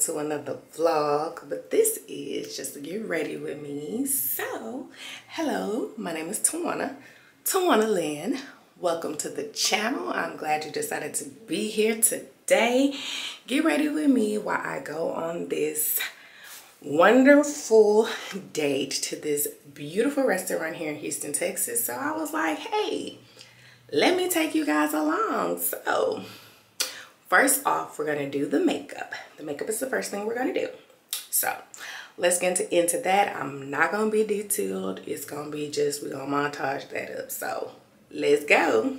to another vlog, but this is just to get ready with me. So, hello, my name is Tawana, Tawana Lynn. Welcome to the channel. I'm glad you decided to be here today. Get ready with me while I go on this wonderful date to this beautiful restaurant here in Houston, Texas. So I was like, hey, let me take you guys along. So first off, we're gonna do the makeup. The makeup is the first thing we're gonna do. So let's get into, into that. I'm not gonna be detailed. It's gonna be just, we're gonna montage that up. So let's go.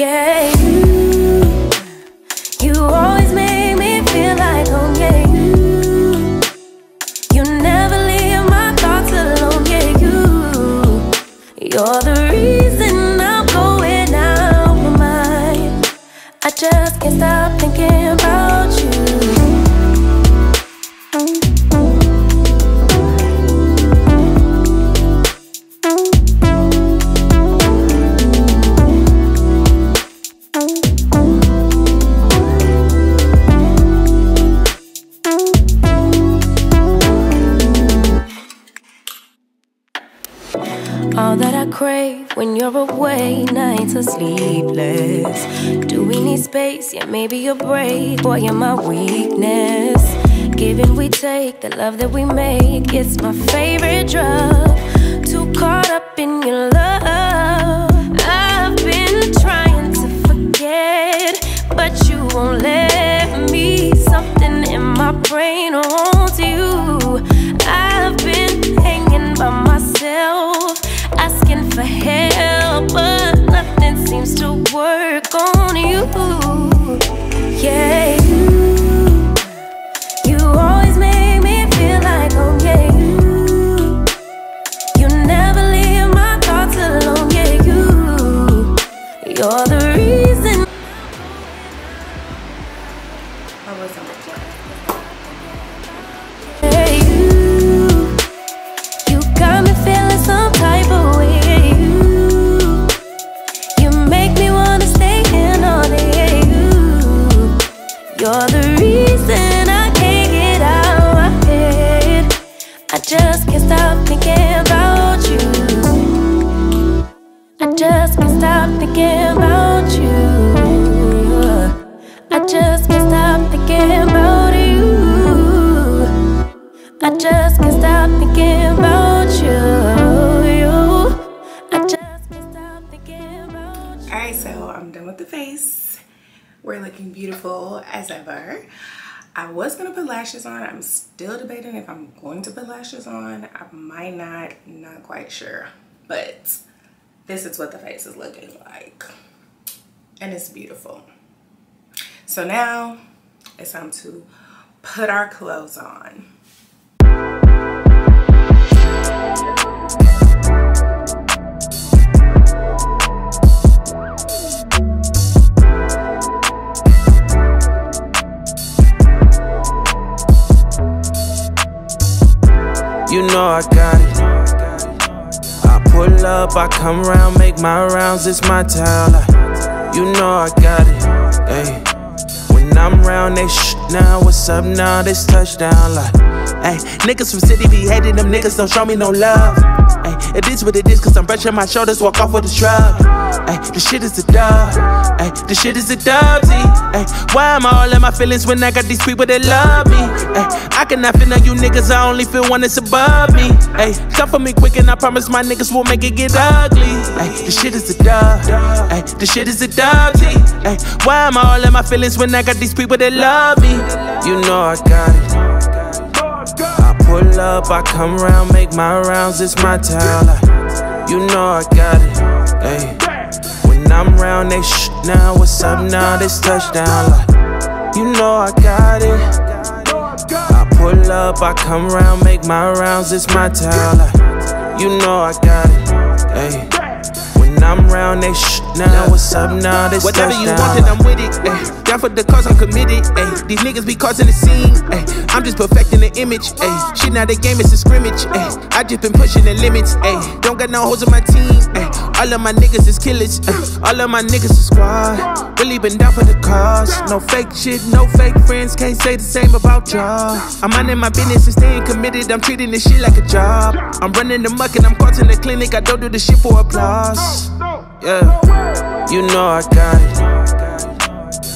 Yeah, All that I crave when you're away, nights are sleepless. Do we need space? Yeah, maybe a break. Boy, you're my weakness. Giving we take, the love that we make, it's my favorite drug. Too caught up in your I just can't stop thinking about you. Alright, so I'm done with the face. We're looking beautiful as ever. I was gonna put lashes on. I'm still debating if I'm going to put lashes on. I might not, not quite sure. But this is what the face is looking like. And it's beautiful. So now it's time to put our clothes on. You know I got it. I pull up, I come round, make my rounds, it's my town. You know I got it. Hey. I'm round, they shh now. What's up now? This touchdown. Like, hey, niggas from city be hating them niggas, don't show me no love. It is what it is, cause I'm brushing my shoulders, walk off with a shrug. Hey, the shit is a dub. Hey, the shit is a dub, Z. Hey, why am I all in my feelings when I got these people that love me? Hey, I cannot feel none you niggas, I only feel one that's above me. Hey, come for me quick and I promise my niggas won't make it get ugly. Hey, the shit is a dub. Hey, the shit is a dub, Z. Hey, why am I all in my feelings when I got these people that love me? You know I got it. Pull up, I come round, make my rounds, it's my town. Like, you know I got it. Hey. When I'm round, they shh now. What's up now? This touchdown. Like, you know I got it. I pull up, I come round, make my rounds, it's my town. Like, you know I got it. Hey. When I'm round, they shh now. What's up now? This Whatever you want, then I'm with it. eh. down for the cause, I'm committed. Ayy, these niggas be causing the scene. Ayy, I'm just perfecting the image. Ayy, shit now the game is a scrimmage. Ayy, I just been pushing the limits. Ayy, don't got no hoes on my team. Ayy, all of my niggas is killers. Ayy, all of my niggas is squad. Really been down for the cause. No fake shit, no fake friends. Can't say the same about y'all. I'm minding my business and staying committed. I'm treating this shit like a job. I'm running the muck and I'm caught in the clinic. I don't do the shit for applause. Yeah, you know I got it.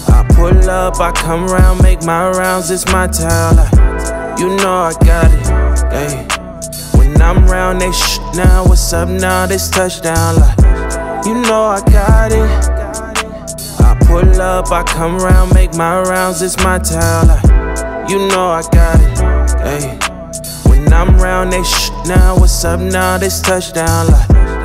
I pull up, I come around, make my rounds, it's my town. Like, you know I got it. Hey, when I'm round, they shh now. What's up now? This touchdown. Like, you know I got it. I pull up, I come around, make my rounds, it's my town. Like, you know I got it. Hey, when I'm round, they shh now. What's up now? This touchdown. Like,